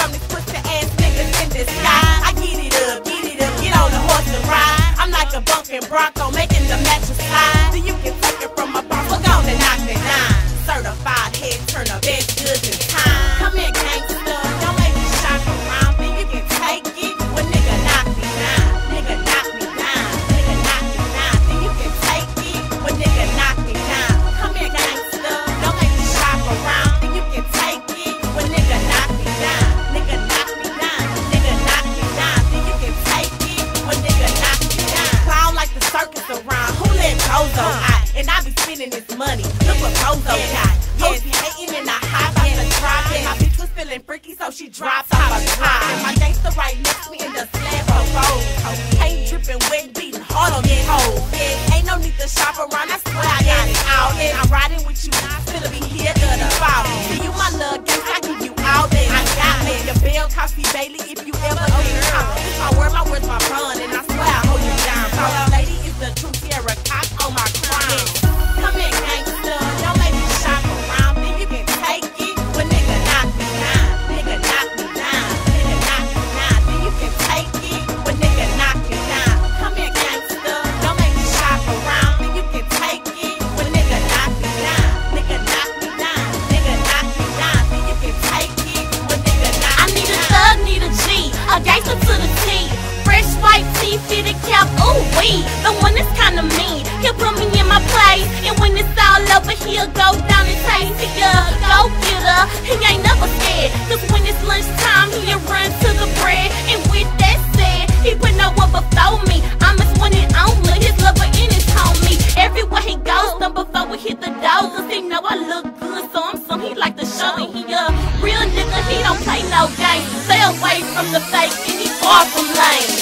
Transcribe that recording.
from niggas in. I get it up, get it up, get on the horse and ride. I'm like a bunkin' bronco, making the mattress slide. So you can it from my we're gonna knock. Certified head turn up. spending this money. Look what Bozo yeah. got. Yeah, if you hating and I hop, I'm yeah. drop. Yeah. My bitch was feeling freaky, so she dropped out of top. My gangster right next to me in the slab of gold. Paint dripping wet, beating hard on that hoe. Yeah. Ain't no need to shop around, I swear I got it out. And I'm riding with you, still be here till the fall. See you my love, guess I give you all that I got. me the bell, coffee, Bailey, if you a gangster to the team. Fresh white teeth, fitted cap, ooh wee. from the fake and he far from lame.